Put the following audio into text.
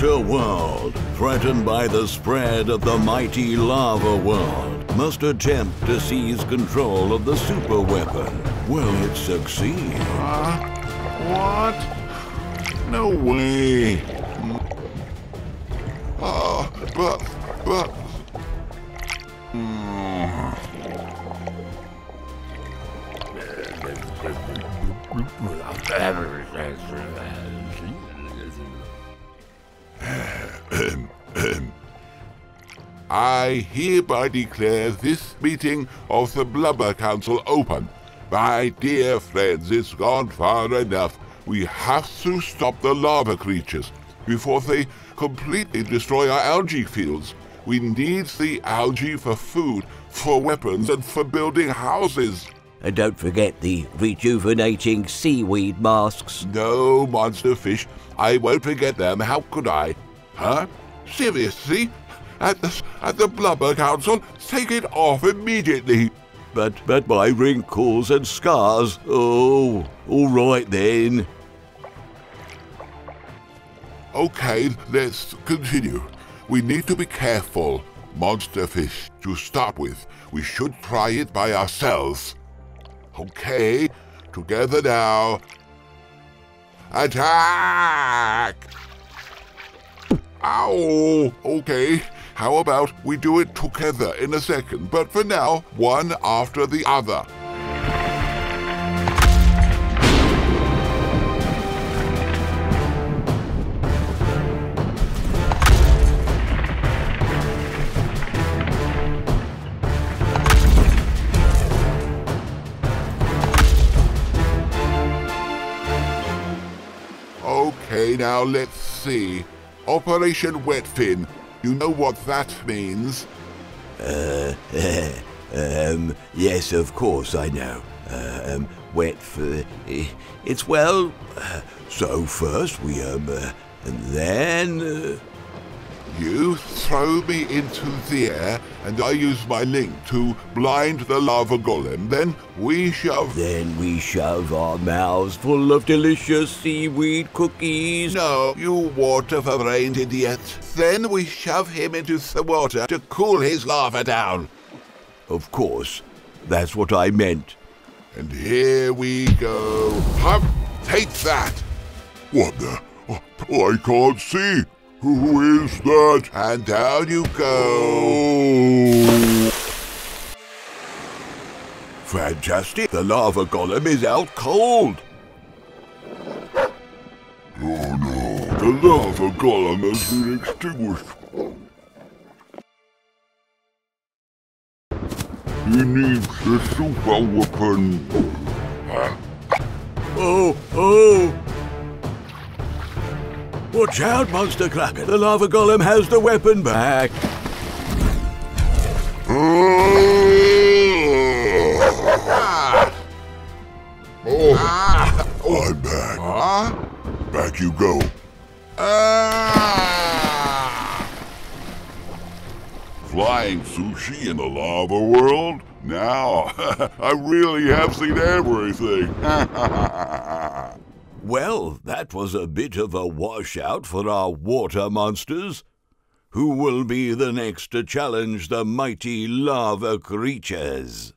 water world, threatened by the spread of the mighty lava world, must attempt to seize control of the super weapon. Will it succeed? Uh, what? No way. Oh, but, but. Hmm. I hereby declare this meeting of the Blubber Council open. My dear friends, it's gone far enough. We have to stop the lava creatures before they completely destroy our algae fields. We need the algae for food, for weapons, and for building houses. And don't forget the rejuvenating seaweed masks. No, monster fish. I won't forget them. How could I? Huh? Seriously? At the, at the Blubber Council? Take it off immediately. But, but my wrinkles and scars. Oh, all right then. Okay, let's continue. We need to be careful. Monster fish, to start with. We should try it by ourselves. Okay, together now. Attack! Ow! Okay, how about we do it together in a second, but for now, one after the other. Okay, now let's see. Operation Wet Fin. You know what that means? Uh, um, yes, of course, I know. Uh, um, wet for. It's well. Uh, so first we, um, uh, and then. You throw me into the air, and I use my link to blind the lava golem. Then we shove. then we shove our mouths full of delicious seaweed cookies. No, you water for brained idiot. Then we shove him into the water to cool his lava down. Of course, that's what I meant. And here we go. Hup! Take that! What the? Oh, I can't see. Who is that? And down you go. Fantastic! The lava golem is out cold. Oh no, the lava golem has been extinguished. He needs the super weapon. Oh, oh! Watch out, Monster Kraken! The lava golem has the weapon back. Oh, I'm back. Back you go. Ah. Flying sushi in the lava world? Now, I really have seen everything. Well, that was a bit of a washout for our water monsters. Who will be the next to challenge the mighty lava creatures?